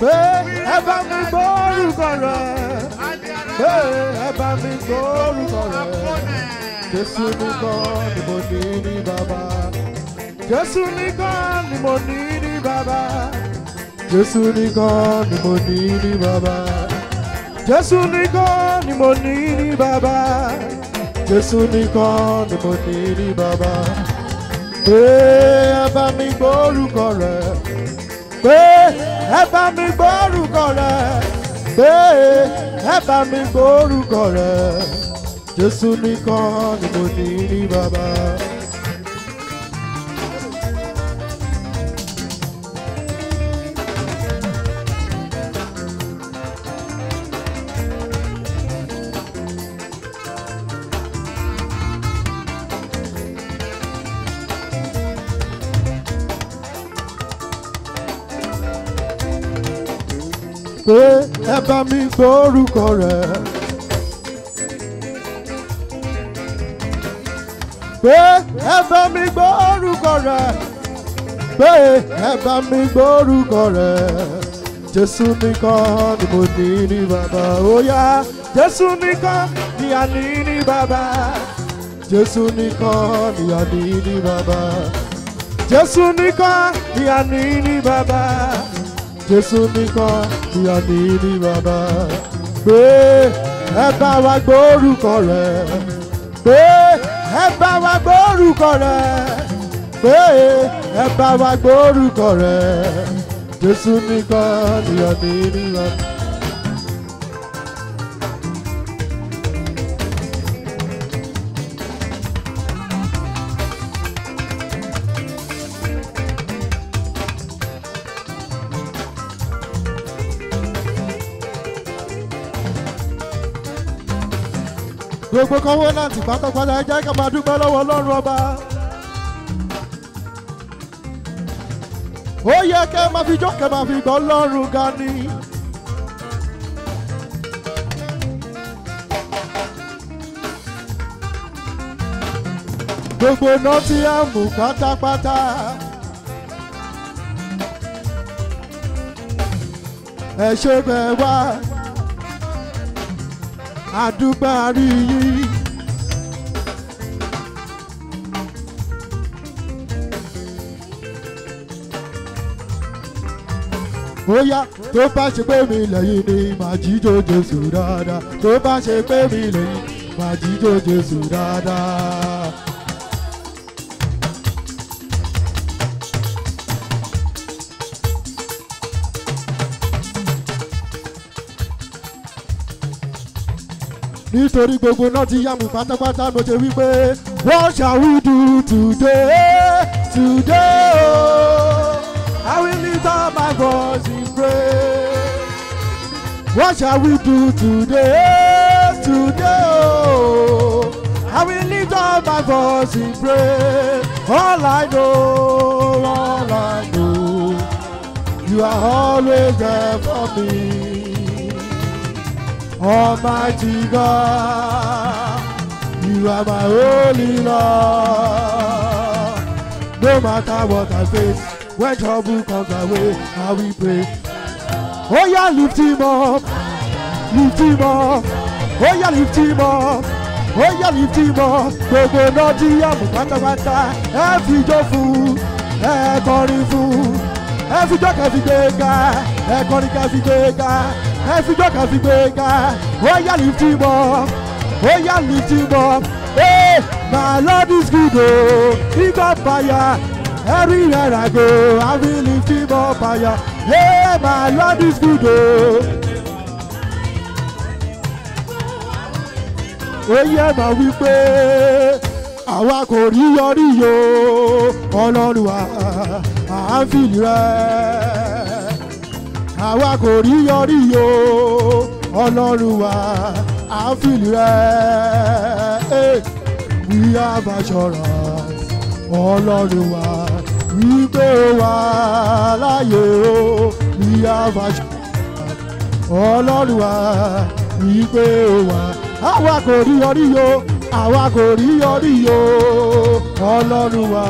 pé ẹ bá mi gbórúkọ rẹ̀ pé ẹ bá mi gbórúkọ rẹ̀ Jésù nìkan ni mo ní ní bàbá Jésù nìkan ni mo ní ní bàbá Jésù nìkan ni mo ní ní bàbá Jésù nìkan ni mo ní ní bàbá Jésù nìkan ni mo ní ní bàbá ẹ bá mi gbórúkọ rẹ̀ pé ẹ bá mi gbórúkọ rẹ pé ẹ bá mi gbórúkọ rẹ Jésù nìkan ni mo ní rí bàbá. ẹ mi gbórúkọ rẹ̀. pé ẹ mi gbórúkọ rẹ̀. pé ẹ mi gbórúkọ rẹ̀. Jésù nìkan ni mo ní ní bàbá ó yá Jésù nìkan ni a ní ní bàbá Jésù nìkan ni a ní ní bàbá Jésù nìkan ni a ní ní bàbá. Jésù nìkan ìyá ní ní bàbá pé ẹ bá wa gbórúkọ rẹ̀ pé ẹ bá wa gbórúkọ rẹ̀ pé ẹ bá wa gbórúkọ rẹ̀ Jésù nìkan ìyá ní ní bàbá. gbogbo kọ́wọ́nàtì pátápátá ẹ jẹ́ ká máa dúpẹ́ lọ́wọ́ ọlọ́run ọba. ó yẹ kẹ́ máa fi jó kẹ́ máa fi gbọ́ lọ́run gan ni. gbogbo nọ́ọ̀tì àmù pátápátá. ẹ ṣe bẹ́ẹ̀ wá àdúbárí yìí. bóyá tó bá ṣe pé mi lẹ́yìn ni màá jíjó Jésù dáadáa tó bá ṣe pé mi lẹ́yìn màá jíjó Jésù dáadáa. nítorí gbogbo náà ti yàmù pátápátá mo ṣe wípé what shall we do today today oh I will lift up my voice in praise what shall we do today today oh I will lift up my voice in praise all I know all I know you are always there for me. Almighty God, you are my holy Lord. No matter what I face, when trouble comes my way, I will pray. Oh yeah, lift him up, lift him up. Oh yeah, lift him up. Oh yeah, lift him up. Gbogbo náà tí yà mú pátápátá, ẹ fi jó fún, ẹ kọrin fún, ẹ fi jó kẹfì gbé ga, ẹ kọrin kẹfì gbé ga ẹ fi jọ́kà fi gbé ga ó yá lifting bọ́ ó yá lifting bọ́ ee my lord is good o oh. got fire every where I go I be lifting bọ́ fire ee my lord is good o. Oh. ó yẹ máa wí pé àwa kò rí yọrí yòó ọlọ́run wa à ń fìlì àwa kò rí yọrí o ọlọ́run wa àfìlì rẹ̀ wí àbáṣọ̀rọ̀ ọlọ́run wa wípé ó wà láàyè o wí àbáṣọ̀rọ̀ ọlọ́run wa wípé ó wà àwa kò rí yọrí o àwa kò rí yọrí o ọlọ́run wa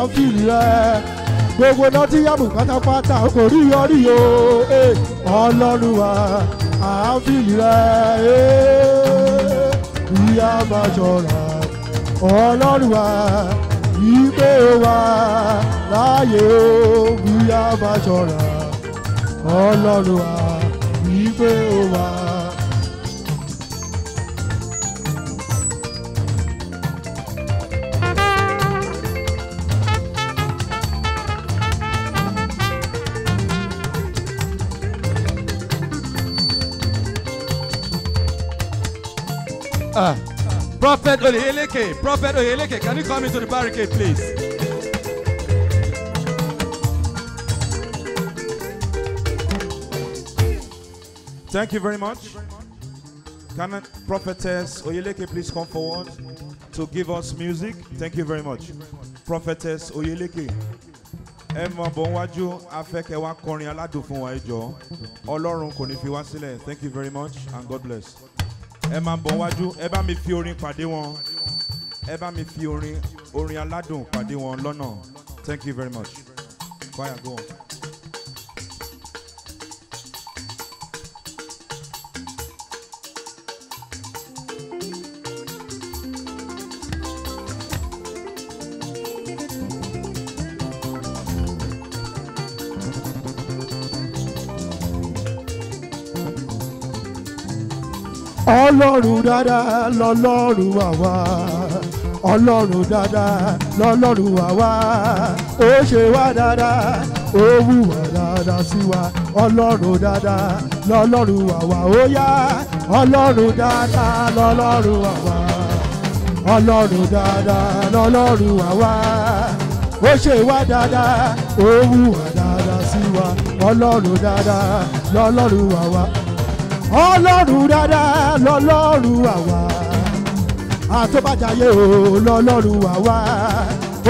àfìlì rẹ̀ gbogbo náà tí yàbù pátápátá kò rí yọrí eh, eh, o ọlọ́run wa àáfíì rẹ ìyá máa ṣọ́ra ọlọ́run wa ìgbé wa láàyè o ìyá máa ṣọ́ra ọlọ́run wa ìgbé wa. Uh, Prophet Oyeleke, Prophet Oyeleke, can you come into the barricade, please? Thank you very much. Can Prophetess Oyeleke please come forward to give us music? Thank you very much. Prophetess Oyeleke. Emma Bonwaju, bọ̀ wájú afẹ́kẹ́ wa kọrin aládùn fún wa ẹ Thank you very much and God bless ẹ máa bọ̀ wájú ẹ bá mi fi orin pàdé wọn ẹ bá mi fi orin orin aládùn pàdé wọn lọ́nà thank you very much choir go on. ọlọ́run dáadáa lọ́lọ́run àwa ọlọ́run dáadáa lọ́lọ́run àwa ó ṣe wá dáadáa ó wùwà dáadáa sí wa ọlọ́run dáadáa lọ́lọ́run àwa ó yá ọlọ́run dáadáa lọ́lọ́run àwa ọlọ́run dáadáa lọ́lọ́run àwa ó ṣe wá dáadáa ó wùwà dáadáa sí wa ọlọ́run dáadáa lọ́lọ́run àwa ọlọ́run dáadáa lọ́lọ́run àwa àtọ́bàjáyé o lọ́lọ́run àwa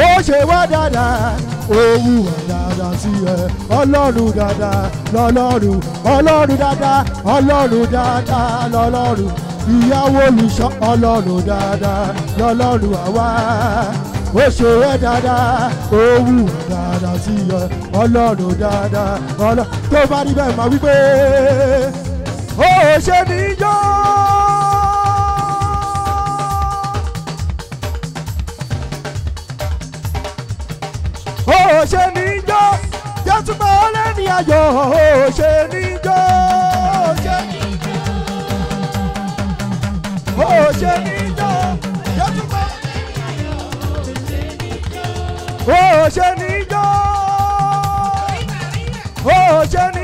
ó ṣe wá dáadáa owó wà dáadáa sí ẹ ọlọ́run dáadáa lọ́lọ́run ọlọ́run dáadáa ọlọ́run dáadáa lọ́lọ́run ìyàwó olùṣọ́ ọlọ́run dáadáa lọ́lọ́run àwa ó ṣe é dáadáa owó wà sí ẹ ọlọ́run dáadáa ọlọ́run tó bá rí bẹ́ẹ̀ máa wí pé ó ṣe níjó. ó ṣe níjó jésù máa lé ní ayọ̀ ó ṣe níjó. ó ṣe níjó jésù máa lé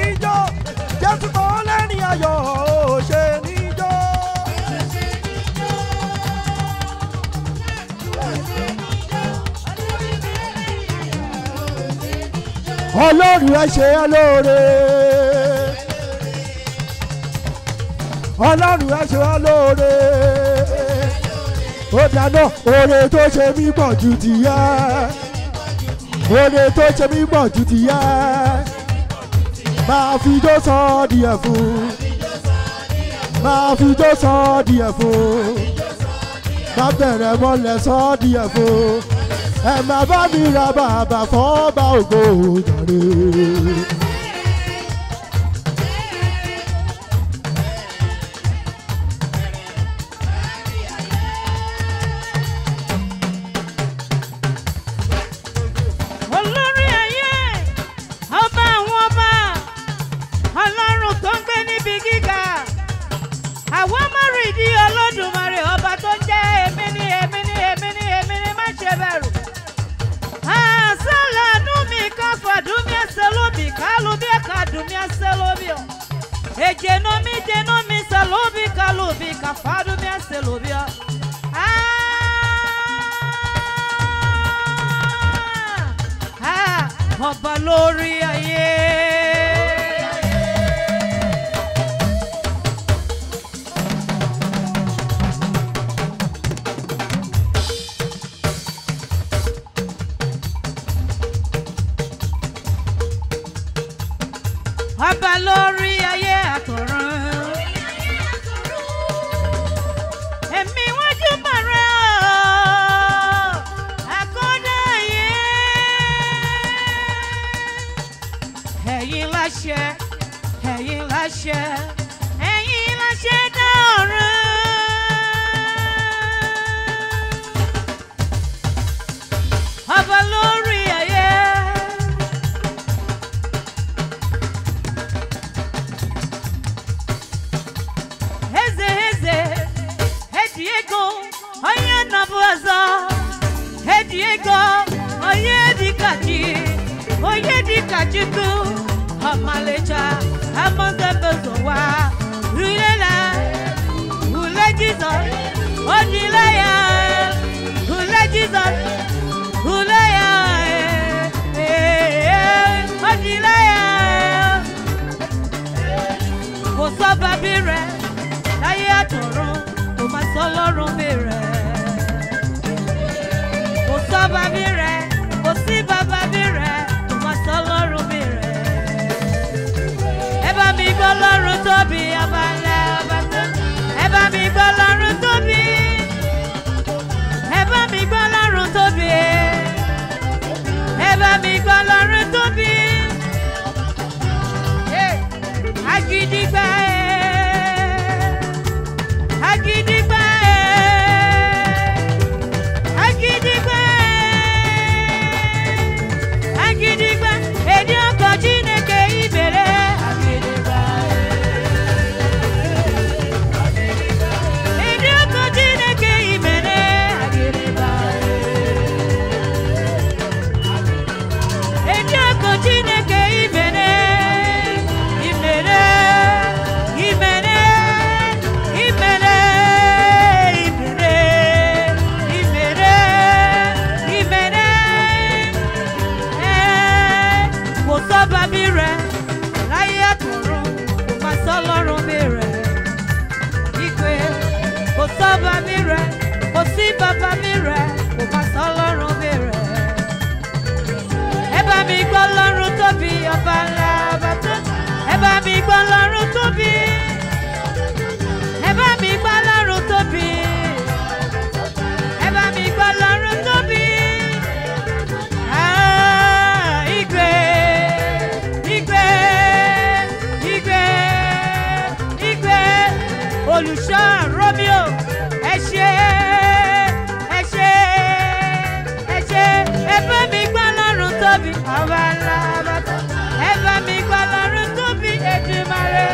ayọ̀ ò ṣe níjó. ọlọ́run ẹ ṣe ẹ́ lóore. ọlọ́run ẹ ṣe ẹ́ lóore. ó dáná oore tó ṣe mí pọ̀ ju tìyá. oore tó ṣe mí pọ̀ ju tìyá máa fi jó sọ díẹ̀ fún láfijó sọ di ẹ̀fọ́ bábẹ̀rẹ̀ mọ́lẹ̀ sọ di ẹ̀fọ́ ẹ̀ má bá mi ra bàbà fọ́ bá ògo jàre. na selobio Egenomi denomi selobi kalubi kafadu mi selobio Ah Ah Ọba lórí ayé láṣẹ ẹ̀yin láṣẹ dá ọ̀run. ọba lórí ayé. eze eze edi ego onye nọbụ ọzọ edi ego onye dị ka ji onye ọmalịcha amọze bezowa rilela ule jizọs ojile ya ule jizọs ule ya eh, eh, ojile ya kò sọ́ba bí rẹ̀ láyé àtọ̀run kò má sọ lọ́rùn bí rẹ̀ kò sọ́ba bí rẹ̀. Dale. rẹ̀ kò sí bàbá bí rẹ̀ kò má sọ ọlọ́run bí rẹ̀. ẹ bá mi gbọ́ lọ́run tóbi ọba ńlá ọba tó ẹ bá mi gbọ́ lọ́run tóbi ẹ bá mi gbọ́ lọ́run tóbi ẹ bá mi gbọ́ lọ́run tóbi. Ah, olùṣọ́ Romeo tóbi. Ọba ńlá bàtà. Ẹ bá mi gbọ́ lọ́rùn tóbi Èdùmàrè.